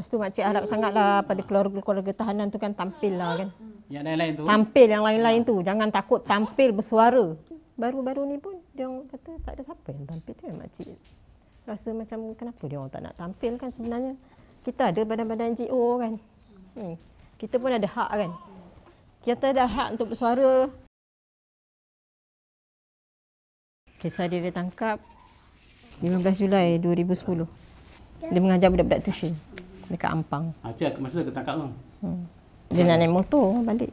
Lepas tu makcik harap sangatlah pada keluarga-keluarga tahanan tu kan tampil lah kan. Yang lain-lain tu. Tampil yang lain-lain tu. Jangan takut tampil bersuara. Baru-baru ni pun dia orang kata tak ada siapa yang tampil tu yang makcik. Rasa macam kenapa dia orang tak nak tampil kan sebenarnya. Kita ada badan-badan NGO kan. Hmm. Kita pun ada hak kan. Kita ada hak untuk bersuara. Kisah dia ditangkap 15 Julai 2010. Dia mengajar budak-budak tuition dekat Ampang. Ha, tu yang masa dia tangkap tu. Hmm. Dia nak naik motor balik.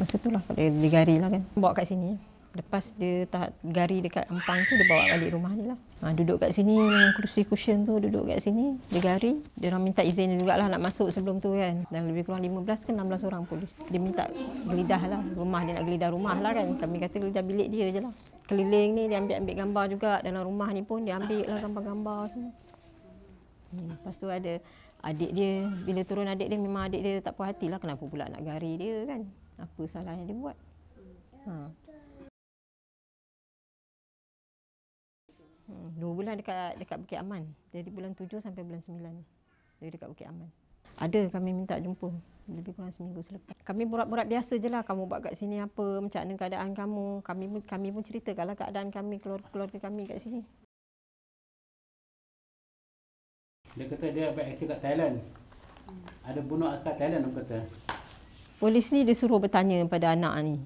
Masa tu lah dia digari lah kan. Bawa kat sini. Lepas dia tahap gari dekat Ampang tu dia bawa balik rumah ni lah. Ha, duduk kat sini dengan kerusi cushion tu duduk kat sini. Dia gari. Dia orang minta izin juga lah nak masuk sebelum tu kan. Dan lebih kurang 15 ke 16 orang polis. Dia minta gelidah lah rumah. Dia nak gelidah rumah lah kan. Kami kata gelidah bilik dia je lah. Keliling ni dia ambil-ambil gambar juga. Dalam rumah ni pun dia ambil lah gambar-gambar semua. Hmm, lepas tu ada adik dia. Bila turun adik dia memang adik dia tak puas hati lah. Kenapa pula nak gari dia kan. Apa salah yang dia buat. Ha. Hmm, dua bulan dekat dekat Bukit Aman. Dari bulan tujuh sampai bulan sembilan. Dari dekat Bukit Aman. Ada kami minta jumpa lebih kurang seminggu selepas. Kami borak-borak biasa je lah. Kamu buat kat sini apa, macam mana keadaan kamu. Kami pun, kami pun ceritakanlah keadaan kami, keluarga-keluarga kami kat sini. Dia kata dia baik aktif kat Thailand. Ada bunuh kat Thailand orang kata. Polis ni dia suruh bertanya pada anak ni.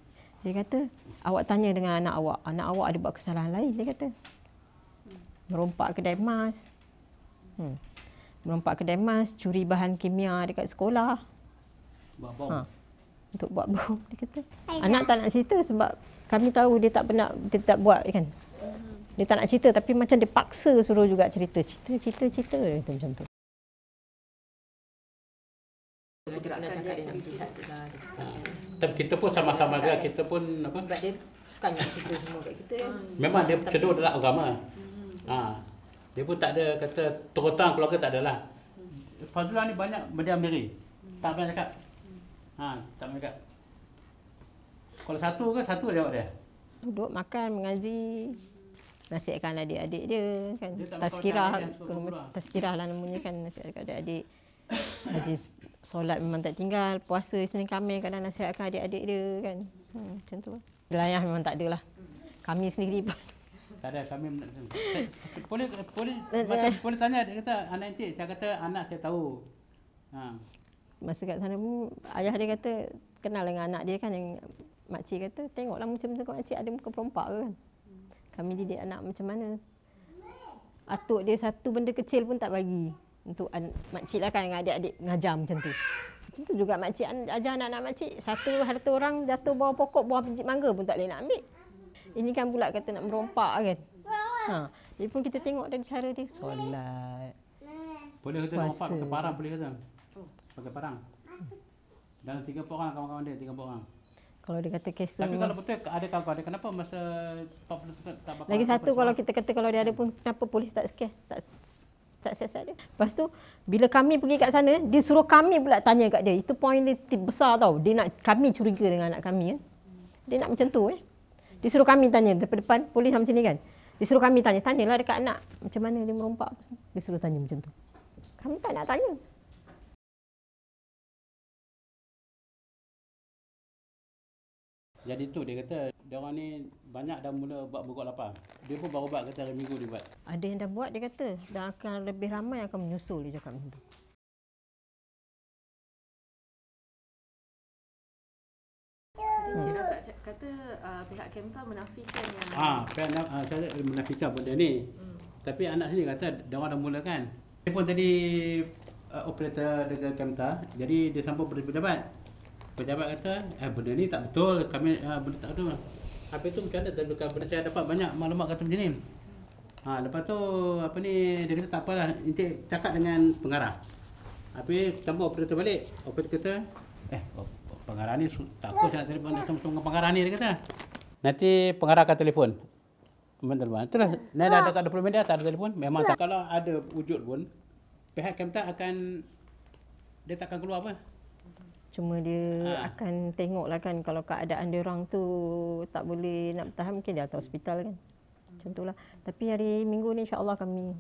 Dia kata, awak tanya dengan anak awak. Anak awak ada buat kesalahan lain, dia kata. Merompak kedai emas. Hmm. Merompak kedai emas, curi bahan kimia dekat sekolah. Buat bom. Ha. Untuk buat bom, dia kata. Anak tak nak cerita sebab kami tahu dia tak pernah, dia tak buat kan. Dia tak nak cerita tapi macam dia paksa suruh juga cerita. Cerita, cerita, cerita. Dia kata macam tu. Dia nak cakap dia nak lihat tu. Tapi kita pun sama-sama juga, kita pun apa? Sebab dia bukan nak cerita semua kat kita. Memang dia cenderung dalam agama. Ha. Dia pun tak ada kata terus terang keluarga tak adalah. Fazlullah ni banyak berdiam diri. Tak pernah cakap. Ha, tak pernah cakap. Kalau satu ke satu jawab dia. Duduk makan, mengaji. Nasihatkan adik-adik dia kan. Dia Tazkirah, tazkirah lah namanya kan. Nasihatkan adik-adik. Haji solat memang tak tinggal. Puasa Isnin Khamis kadang nasihatkan adik-adik dia kan. Hmm, macam tu. Gelayah memang tak ada lah. Kami sendiri pun. Tak ada kami boleh boleh macam boleh tanya dia kata anak encik saya kata anak saya tahu. Ha. Masa kat sana pun ayah dia kata kenal dengan anak dia kan yang makcik kata tengoklah macam tu makcik ada muka perompak ke kan. Kami didik anak macam mana. Atuk dia satu benda kecil pun tak bagi. Untuk an- makcik lah kan dengan adik-adik ngajar macam tu. Macam tu juga makcik ajar anak-anak makcik. Satu harta orang jatuh bawah pokok, bawah biji mangga pun tak boleh nak ambil. Ini kan pula kata nak merompak kan. Ha. Jadi pun kita tengok dari cara dia solat. Boleh kata lompat pakai parang boleh kata. Pakai parang. Dalam 30 orang kawan-kawan dia 30 orang. Kalau dia kata kes Tapi kalau betul ada kawan-kawan dia kenapa masa 40 tu tak bakal Lagi satu kalau kita kata kalau dia ada pun kenapa polis tak kes tak tak siasat dia. Lepas tu bila kami pergi kat sana dia suruh kami pula tanya kat dia. Itu poin dia besar tau. Dia nak kami curiga dengan anak kami kan. Dia nak macam tu eh. Dia suruh kami tanya depan depan polis macam ni kan. Dia suruh kami tanya, tanyalah dekat anak macam mana dia merompak apa semua. Dia suruh tanya macam tu. Kami tak nak tanya. Jadi tu dia kata dia orang ni banyak dah mula buat berkot lapar. Dia pun baru buat kata hari minggu dia buat. Ada yang dah buat dia kata dan akan lebih ramai yang akan menyusul dia cakap macam tu. Razak cak- kata uh, pihak Kemta menafikan yang Ah, ha, kan uh, saya menafikan benda ni. Hmm. Tapi anak sini kata dia orang dah mula kan. Dia pun tadi uh, operator dengan Kemta. Jadi dia sampai berpejabat. Pejabat kata, eh benda ni tak betul. Kami uh, benda tak betul. Apa itu macam mana? Dia benda saya dapat banyak maklumat kata macam ni. Ha, lepas tu apa ni dia kata tak apalah. Encik cakap dengan pengarah. Habis tambah operator balik. Operator kata, eh oh, pengarah ni tak apa saya nak telefon sama dengan pengarah ni dia kata. Nanti pengarah akan telefon. Betul bang. Itulah. Ni dah dekat 20 minit tak ada telefon. Memang tak. Kalau ada wujud pun pihak Kemta akan dia tak akan keluar apa cuma dia ha. akan tengok lah kan kalau keadaan dia orang tu tak boleh nak bertahan mungkin dia atas hospital kan. Macam itulah tapi hari minggu ni insyaallah kami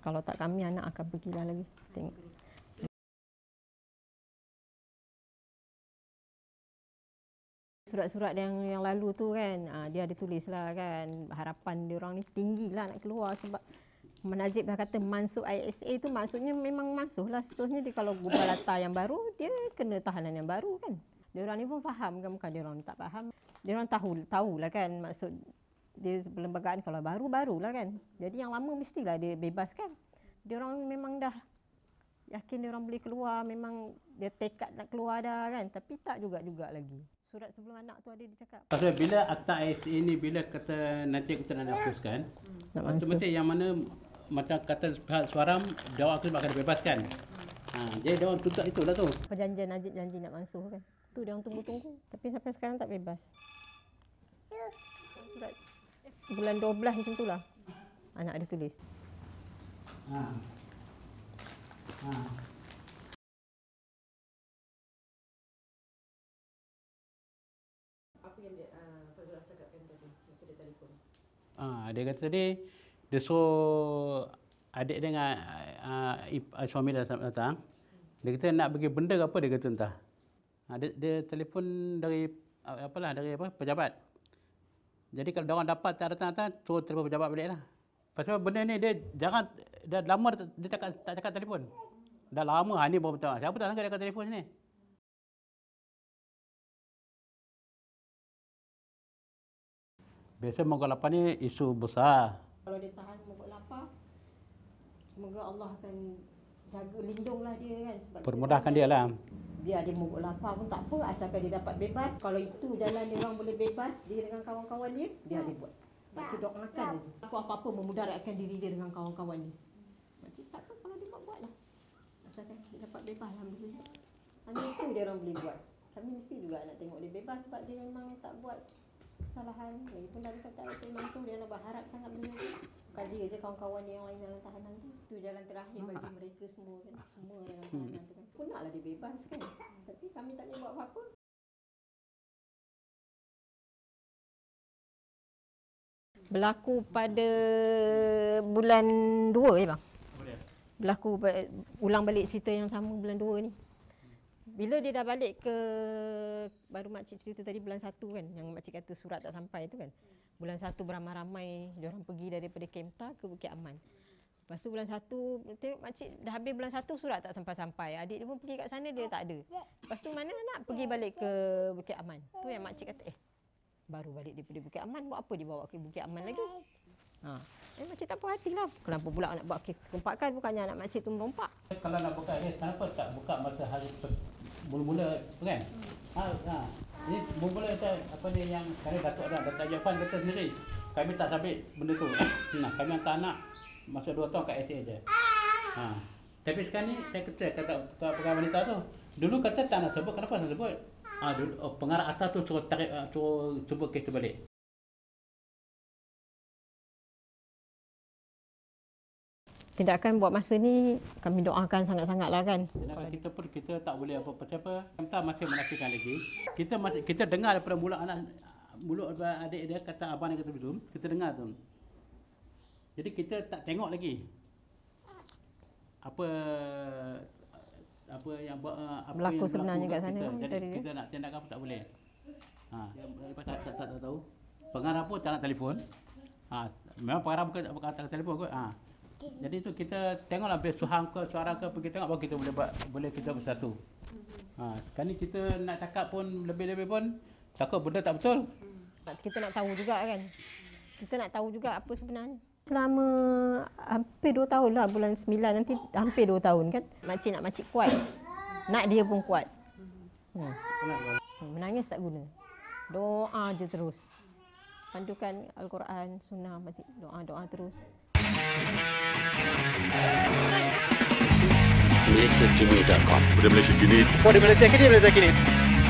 kalau tak kami anak akan pergi lah lagi. Tengok. Surat-surat yang yang lalu tu kan ah, dia ada tulis lah kan harapan dia orang ni tinggi lah nak keluar sebab Menajib dah kata masuk ISA tu maksudnya memang masuk lah. Seterusnya dia kalau gubal latar yang baru, dia kena tahanan yang baru kan. Dia orang ni pun faham kan, bukan dia orang tak faham. Dia orang tahu tahu lah kan maksud dia perlembagaan kalau baru barulah kan. Jadi yang lama mestilah dia bebaskan. Dia orang memang dah yakin dia orang boleh keluar, memang dia tekad nak keluar dah kan. Tapi tak juga-juga lagi. Surat sebelum anak tu ada dia cakap. Pasal bila akta ISA ni bila kata nanti kita nak hapuskan, masuk. otomatik yang mana macam kata pihak suaram, dia orang akan dibebaskan. Ha, jadi dia orang tutup itulah tu. Perjanjian Najib janji nak masuk kan. Tu dia orang tunggu-tunggu. Tapi sampai sekarang tak bebas. Surat bulan 12 macam tu lah. Anak ada tulis. Ha. Ha. Apa yang dia uh, cakapkan tadi masa dia telefon? Ah, dia kata tadi dia suruh adik dengan uh, suami dia datang- datang. Dia kata nak bagi benda apa dia kata entah. Ha, dia, dia telefon dari apalah dari apa pejabat. Jadi kalau dia orang dapat tak datang-datang suruh telefon pejabat balik lah. Pasal benda ni dia jangan dah lama dia, cakap tak cakap telefon. Dah lama ha, ni baru tahu. Siapa tak sangka dia cakap telefon sini? Biasa Mogok 8 ni isu besar. Kalau dia tahan mogok lapar, semoga Allah akan jaga lindunglah dia kan. Sebab Permudahkan dia lah. Biar dia mogok lapar pun tak apa asalkan dia dapat bebas. Kalau itu jalan dia orang boleh bebas, dia dengan kawan-kawan dia, biar dia buat. Makcik doakan je. Aku apa-apa memudaratkan diri dia dengan kawan-kawan dia. Makcik tak apa kalau dia buat, buat lah. Asalkan dia dapat bebas Alhamdulillah. Hanya itu dia orang boleh buat. Kami mesti juga nak tengok dia bebas sebab dia memang tak buat kesalahan. Lagipun dari kata Datuk Imam tu dia nak berharap sangat benda tu. Bukan dia je kawan-kawan dia yang lain dalam tahanan tu. Itu jalan terakhir bagi mereka semua kan. Semua dalam tahanan tu kan. Pun naklah dia bebas kan. Tapi kami tak boleh buat apa-apa. Berlaku pada bulan 2 eh bang? Berlaku ulang balik cerita yang sama bulan 2 ni. Bila dia dah balik ke baru makcik cerita tadi bulan 1 kan yang makcik kata surat tak sampai tu kan. Bulan 1 beramai-ramai dia orang pergi daripada Kemta ke Bukit Aman. Lepas tu bulan 1 tengok makcik dah habis bulan 1 surat tak sampai-sampai. Adik dia pun pergi kat sana dia tak ada. Lepas tu mana nak pergi balik ke Bukit Aman. Tu yang makcik kata eh baru balik daripada Bukit Aman buat apa dia bawa ke Bukit Aman lagi. Ha. Eh makcik tak puas hati lah. Kenapa pula nak buat kes kerompakan bukannya anak makcik tu merompak. Kalau nak buka ni, kenapa tak buka masa hari mula-mula tu kan? Ha, ha. Ini mula-mula kita apa ni yang kami Datuk dah, Datuk Japan kata sendiri. Kami tak sabit benda tu. Nah, kami hantar anak masuk 2 tahun kat SA je. Ha. Tapi sekarang ni saya kata kata kata pegawai wanita tu. Dulu kata tak nak sebut, kenapa nak sebut? Ah, dulu oh, pengarah atas tu suruh tarik uh, suruh sebut kes tu balik. Tindakan buat masa ni kami doakan sangat-sangat lah kan. Sedangkan kita pun kita tak boleh apa-apa siapa. Kita masih menafikan lagi. Kita masih kita dengar daripada mulut anak mulut adik dia kata abang dia kata betul. Kita dengar tu. Jadi kita tak tengok lagi. Apa apa yang buat apa Berlaku yang sebenarnya kat sana kita. Jadi kita nak tindakan pun tak boleh. Ha, lepas tak, tak, tak, tak tahu. Pengarah pun tak nak telefon. Ha, memang pengarah bukan bukan tak telefon kot. Ha. Jadi tu kita tengoklah biar suhang ke suara ke pergi tengok baru kita boleh buat boleh kita bersatu. Ha, sekarang ni kita nak cakap pun lebih-lebih pun takut benda tak betul. Kita nak tahu juga kan. Kita nak tahu juga apa sebenarnya. Selama hampir 2 tahun lah bulan 9 nanti hampir 2 tahun kan. Makcik nak makcik kuat. Nak dia pun kuat. Hmm. Hmm, Menangis tak guna. Doa je terus. Pandukan Al-Quran, Sunnah, makcik doa-doa terus. MilitiaKini.com. What a militia you need. What a militia you need.